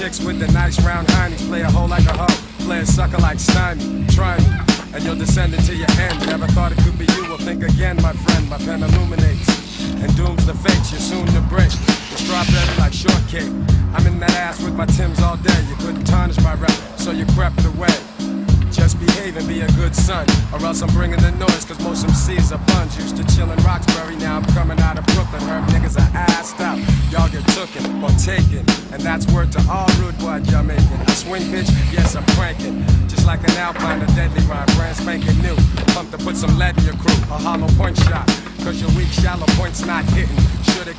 Chicks with the nice round heinies play a hole like a hoe. Play a sucker like Stymie. Try me, and you'll descend into your end. Never thought it could be you. Well, think again, my friend. My pen illuminates and dooms the fates. You're soon to break. The strawberry like shortcake. I'm in that ass with my Tims all day. You couldn't tarnish my rep, so you crept away. Just behave and be a good son, or else I'm bringing the noise, cause most MCs are buns. Used to chill in Roxbury, now I'm coming out of Brooklyn. Heard niggas are assed out, y'all get tooken or taken. And that's word to all rude boy Jamaican. I swing bitch, yes I'm cranking. Just like an alpine, a deadly rhyme, brand spanking new. Pump to put some lead in your crew, a hollow point shot. Cause your weak, shallow point's not hitting. Should've